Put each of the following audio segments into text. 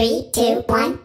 Three, two, one,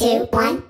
two, one,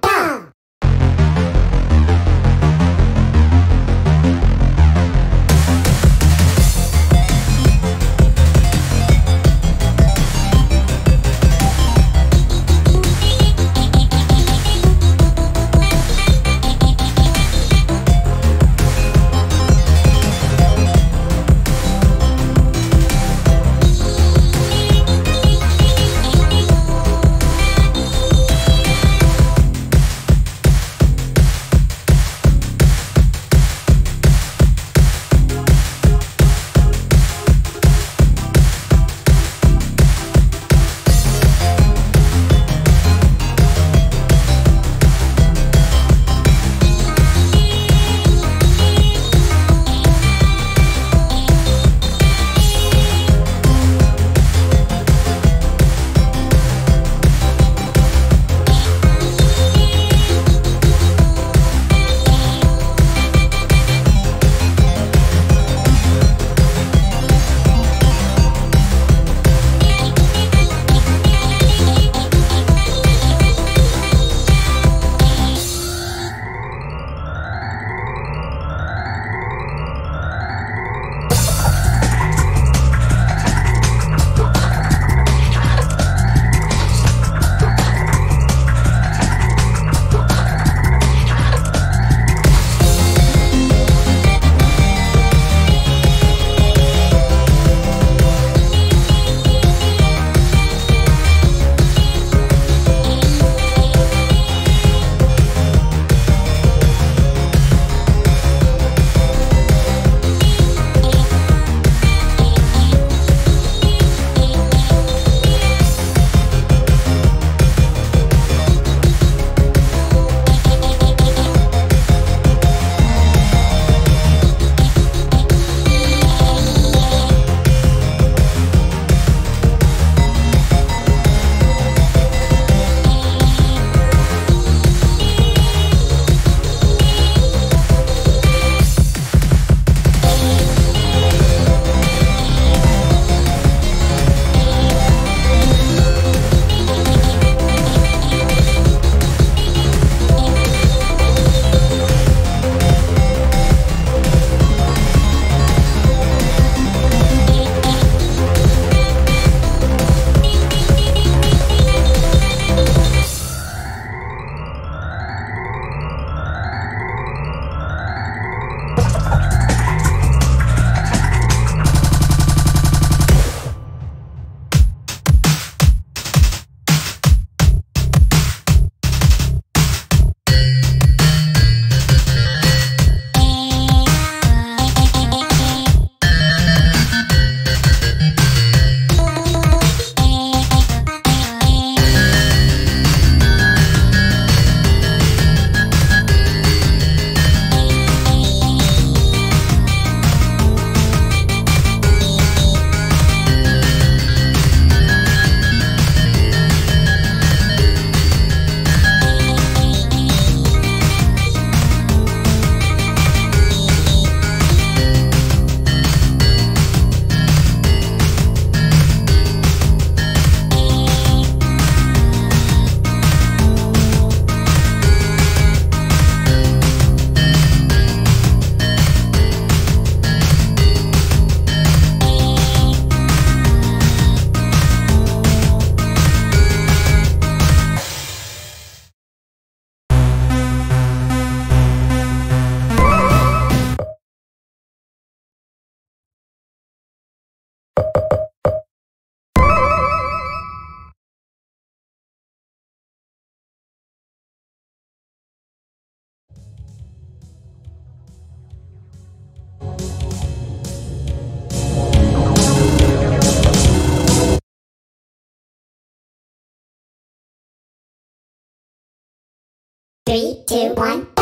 two, one,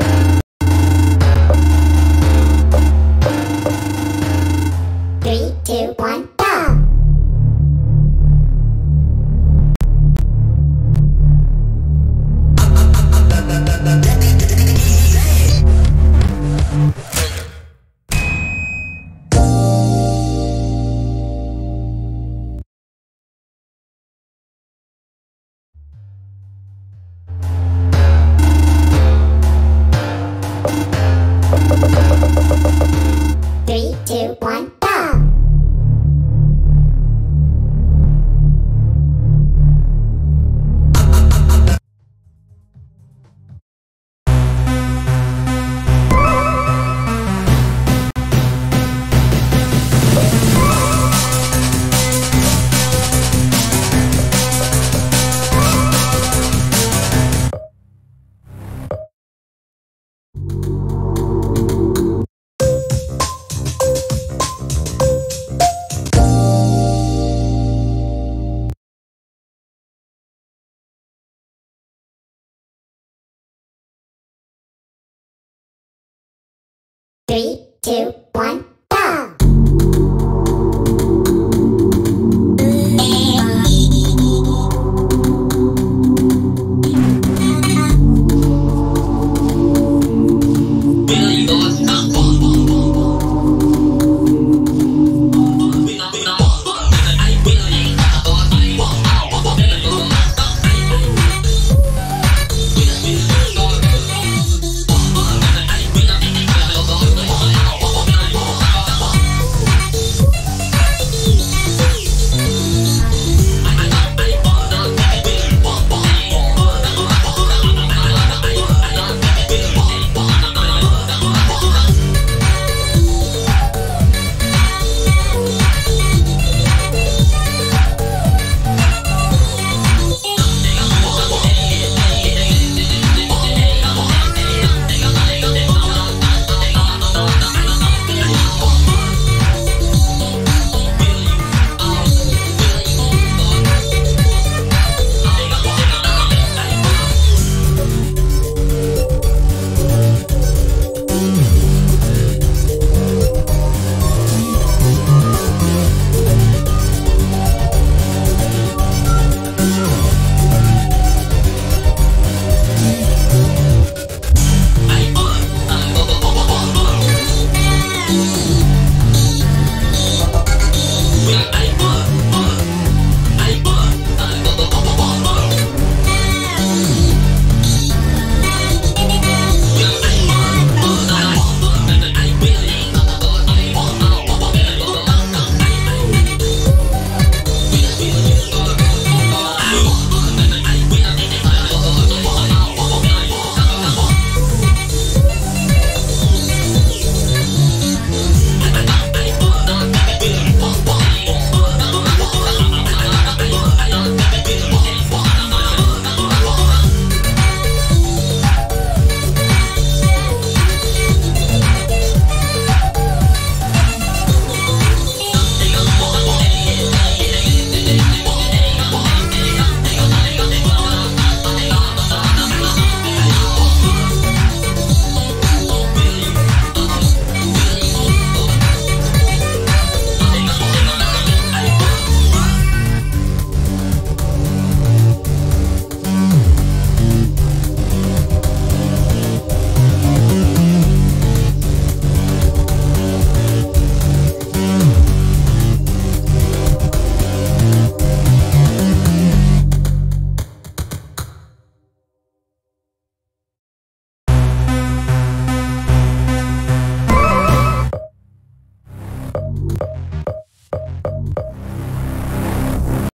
you Three, two, one.